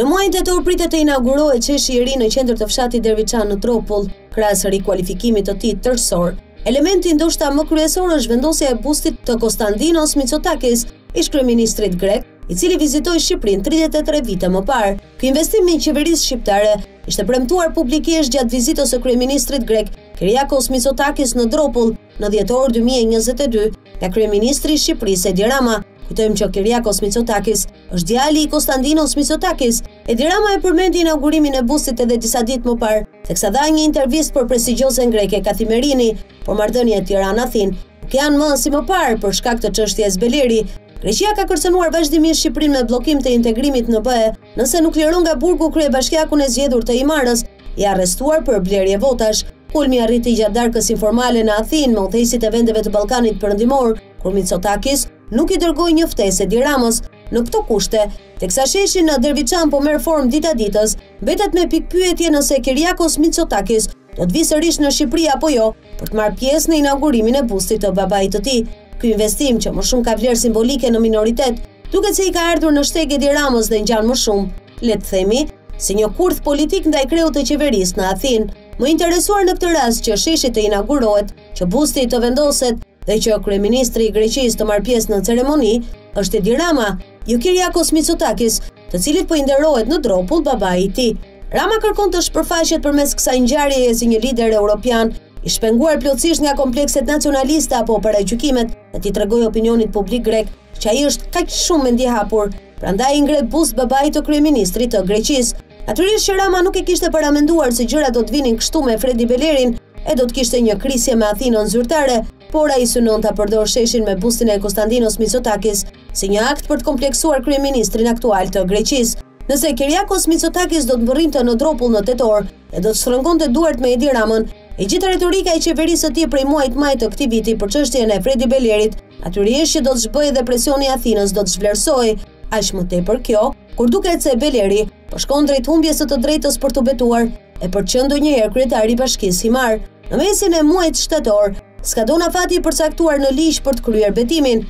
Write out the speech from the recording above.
Në muajin tetor pritet të inaugurohet sheshi i ri në qendër të fshatit Derviçan në Dropull, krahas rikualifikimit të tij tërësor. Elementi ndoshta më kryesor është vendosja e bustit të Kostandinos Mitsotakis, ish-kryeministrit grek, i cili vizitoi Shqipërinë 33 vite më parë. Ky investim i qeverisë shqiptare ishte premtuar publikisht gjatë vizitës së kryeministrit grek Kyriakos Mitsotakis në Dropull në dhjetor 2022 nga kryeministri i Shqipërisë Edi Rama. Kujtojmë që Kyriakos Mitsotakis është djali i Kostandinos Mitsotakis. Edi Rama e përmendi inaugurimin e bustit edhe disa ditë më parë, teksa dha një intervistë për prestigjiozen greke Kathimerini, por marrëdhëniet Tiranë-Athinë Nuk janë më si më parë, për shkak të çështjes Beleri, Greqia ka kërcënuar vazhdimisht Shqipërinë me bllokim të integrimit në BE, nëse nuk liron nga burgu kryebashkiakun e zgjedhur të Himarës, i arrestuar për blerje votash. Kulmi arriti gjatë darkës informale në Athinë me udhëheqësit e vendeve të Ballkanit Perëndimor, kur Mitsotakis nuk i dërgoi një ftesë Edi Ramës. Në këto kushte, teksa sheshi në Derviçan po merr formë dita-ditës, mbetet me pikëpyetje nëse Kyriakos Mitsotakis Do të vijë sërish në Shqipëri apo jo, për të marrë pjesë në inaugurimin e bustit të babait të tij. Ky investim që më shumë ka vlerë simbolike në minoritet, duket se i ka ardhur në shteg Edi Ramës dhe ngjan më shumë, le të themi, si një kurth politik ndaj kreut të qeverisë në Athinë. Më interesuar në këtë rast që sheshi të inaugurohet, që busti të vendoset dhe që kryeministri i Greqisë të marrë pjesë në ceremoni, është Edi Rama, jo Kyriakos Mitsotakis, të cilit po i nderohet në Dropull babai i tij. Rama kërkon të shpërfaqet përmes kësaj ngjarjeje si një lider europian i shpenguar plotësisht nga komplekset nacionaliste apo paragjykimet dhe t'i tregojë opinionit publik grek që ai është kaq shumë mendjehapur, prandaj i ngre bust babait të kryeministrit të Greqisë. Natyrisht që Rama nuk e kishte paramenduar se gjërat do të vinin kështu me Fredi Belerin e do të kishte një krisje me Athinën zyrtare, por ai synon ta përdorë sheshin me bustin e Kostandinos Mitsotakis, si një akt për të kompleksuar kryeministrin aktual të Greqisë. Nëse Kyriakos Mitsotakis do të mbërrinte në Dropull në tetor dhe do të shtrëngonte duart me Edi Ramën, e gjithë retorika e qeverisë së tij prej muajit maj të këtij viti për çështjen e Fredi Belerit, natyrisht që do të zhbëhej dhe presioni i Athinës do të zhvlerësohej aq më tepër kjo, kur duket se Beleri po shkon drejt humbjes së të drejtës për t'u betuar e për të qenë ndonjëherë kryetar i bashkisë Himarë. Në mesin e muajit shtator, skadon afati i përcaktuar në ligj për të kryer betimin.